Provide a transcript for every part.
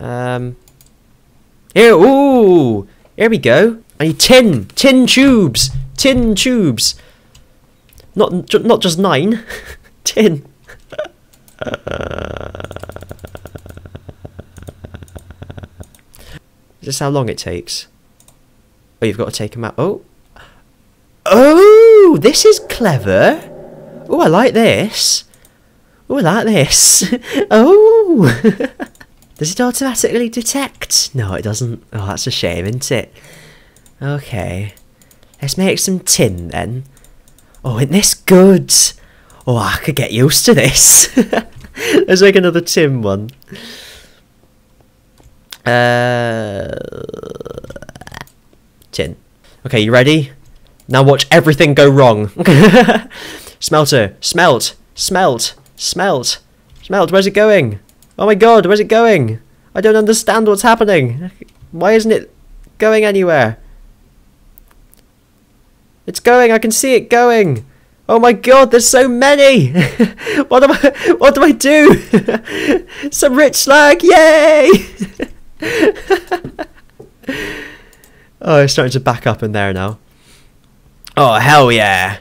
Um. Here, ooh! Here we go. I need tin! Tin tubes! Tin tubes! Not, ju- not just nine, ten. this how long it takes? Oh, you've got to take them out. Oh. Oh, this is clever. Oh, I like this. Oh, I like this. oh. Does it automatically detect? No, it doesn't. Oh, that's a shame, isn't it? Okay. Let's make some tin then. Oh, isn't this good? Oh, I could get used to this. Let's make another tin one. Uh, tin. Okay, you ready? Now watch everything go wrong. Smelter, smelt, smelt, smelt, smelt. Where's it going? Oh my god, where's it going? I don't understand what's happening. Why isn't it going anywhere? It's going, I can see it going. Oh my god, there's so many! what do I what do I do? Some rich slag, yay! oh, it's starting to back up in there now. Oh hell yeah!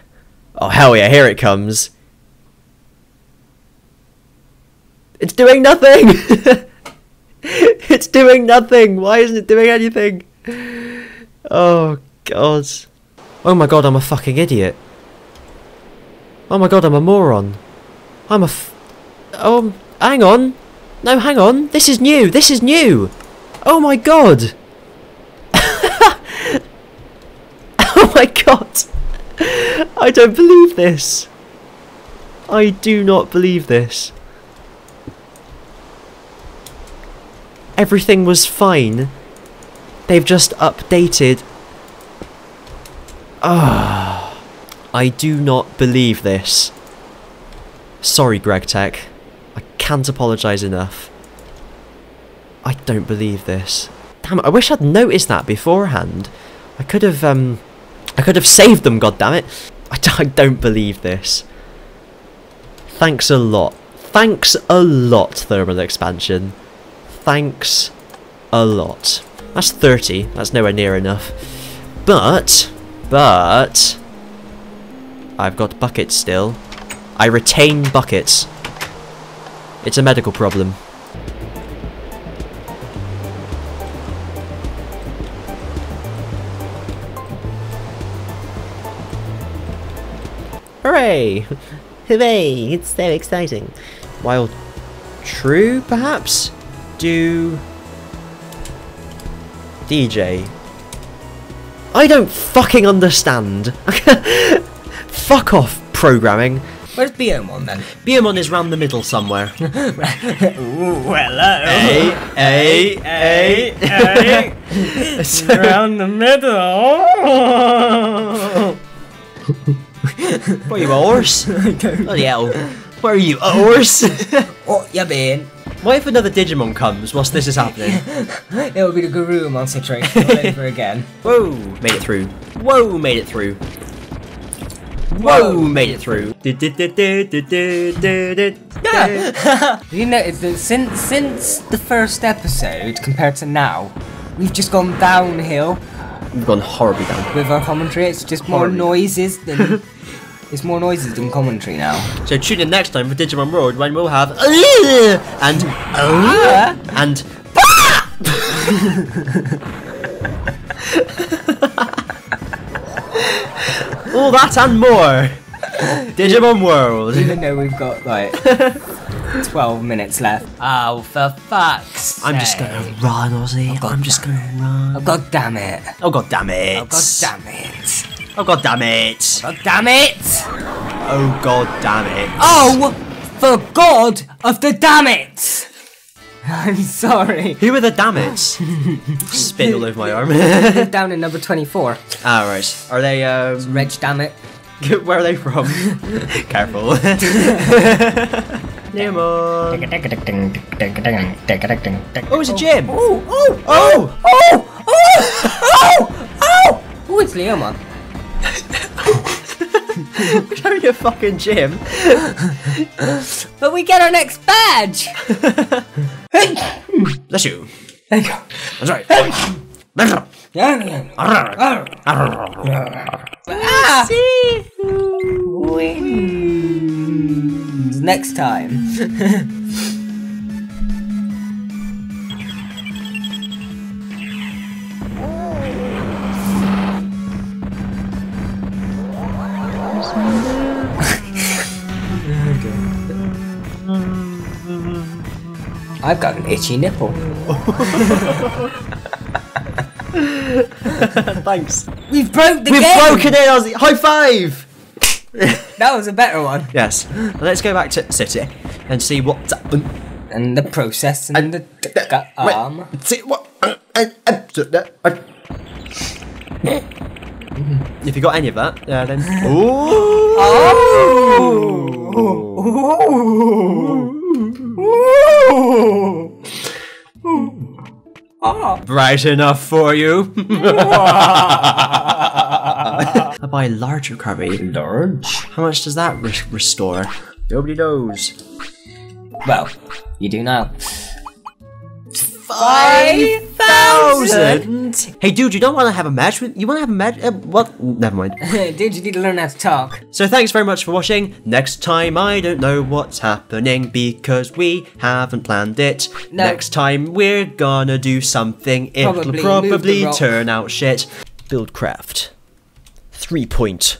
Oh hell yeah, here it comes. It's doing nothing! it's doing nothing! Why isn't it doing anything? Oh god. Oh my god, I'm a fucking idiot. Oh my god, I'm a moron. I'm a f- Oh, hang on. No, hang on. This is new. This is new. Oh my god. oh my god. I don't believe this. I do not believe this. Everything was fine. They've just updated. Ah. I do not believe this. Sorry, GregTech. I can't apologise enough. I don't believe this. Damn it, I wish I'd noticed that beforehand. I could have, um... I could have saved them, God damn goddammit. I, d- I don't believe this. Thanks a lot. Thanks a lot, Thermal Expansion. Thanks a lot. That's 30. That's nowhere near enough. But, but... I've got buckets still. I retain buckets. It's a medical problem. Hooray! Hooray! It's so exciting. Wild true, perhaps? Do... DJ. I don't fucking understand. Fuck off, programming. Where's Biyomon then? Biyomon is round the middle somewhere. Ooh, hello. Hey, hey, hey, hey. Around the middle. What are you, a horse? Bloody hell. Where are you, a horse? oh, you been? What if another Digimon comes whilst this is happening? It would be the Garurumon situation all over again. Whoa, made it through. Whoa, made it through. Whoa, made it through. Yeah. you know, that since since the first episode compared to now, we've just gone downhill We've gone horribly down. with our commentary. It's just more noises than it's more noises than commentary now. So tune in next time for Digimon World when we'll have and and all that and more. Digimon World. Even though we've got like 12 minutes left. Oh, for fuck's I'm just gonna run, Ozzy. God I'm just gonna run. Oh, god damn it. Oh god damn it. Oh, god damn it. Oh god damn it. God damn it. Oh god damn it. Oh, for God of the damn it. I'm sorry. Who are the damn it? Spit all over my arm. Down in number 24. ah, right. Are they, um, Reg, damn it. where are they from? Careful. Nemo. Oh, it's a gym. Oh, oh, Oh! oh, oh, oh, oh. Oh, it's Leomon. We're having a fucking gym. But we get our next badge. Bless you. There you. That's right. Bless you. Ah! Wins. Next time. I've got an itchy nipple. Thanks. We've broke the We've game. broken it, Ozzy. High five! That was a better one. Yes. Let's go back to City and see what's happened. And the process and the d- arm. See what. uh, uh, uh, If you got any of that, uh, then. Ooh! Ah. Bright enough for you. I buy a larger carbide. Large? How much does that re- restore? Nobody knows. Well, you do now. Five thousand. Hey, dude, you don't want to have a match with? You want to have a match? Uh, what? Never mind. Dude, you need to learn how to talk. So thanks very much for watching. Next time, I don't know what's happening because we haven't planned it. No. Next time, we're gonna do something. It'll Probably probably, the rock. turn out shit. Buildcraft. 3 point.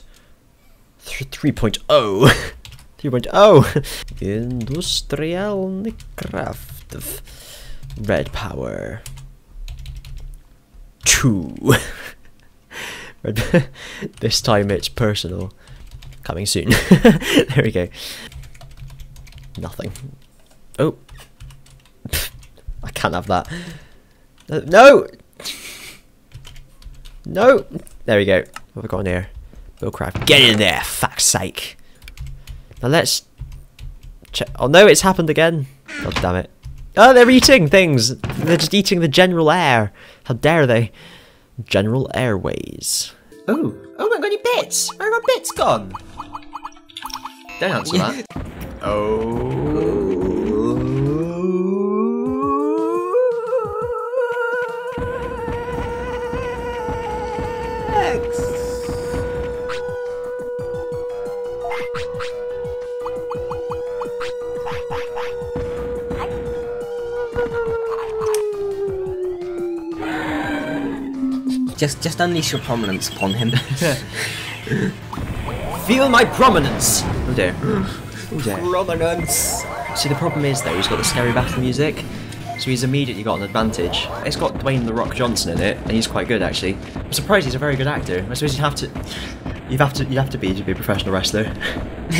th- 3.0. 3.0. Industrial craft. Red power. 2. This time it's personal. Coming soon. there we go. Nothing. Oh. I can't have that. Uh, No! No! There we go. What have we got in here? Buildcraft. Get in there, fuck's sake. Now let's check. Oh no, it's happened again. God damn it. Oh, they're eating things. They're just eating the general air. How dare they? General Airways. Oh, oh, I got any bits? Where are my bits gone? Don't answer that. Oh. Just, just unleash your prominence upon him. Feel my prominence. Oh dear. Oh dear. prominence. See, the problem is though, he's got the scary battle music, so he's immediately got an advantage. It's got Dwayne the Rock Johnson in it, and he's quite good actually. I'm surprised he's a very good actor. I suppose you'd have to, you have to, you have to be to be a professional wrestler.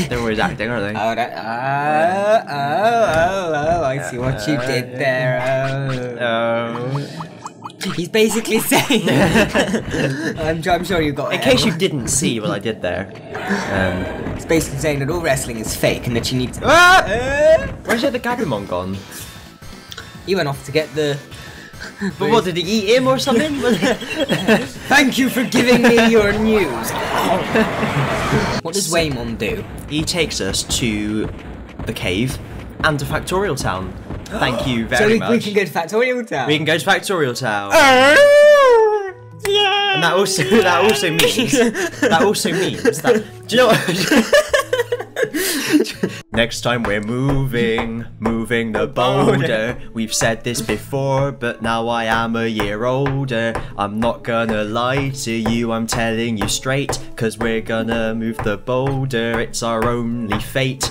They're always acting, aren't they? Oh, that, oh, oh, oh, oh, I see what you did there. Oh. Oh. He's basically saying, I'm, I'm sure you got In it. case you didn't see what I did there, um, It's basically saying that all wrestling is fake and that you need to... ah! Uh, where's the Gabumon gone? he went off to get the... But what did he eat him or something? Thank you for giving me your news. what does Whamon do? he takes us to the cave and to Factorial Town. Thank you very so we, much. we can go to Factorial Town. We can go to Factorial Town. yeah. And that also that also means that also means that do you know what Next time we're moving, moving the oh, boulder. We've said this before, but now I am a year older. I'm not gonna lie to you, I'm telling you straight, cause we're gonna move the boulder. It's our only fate.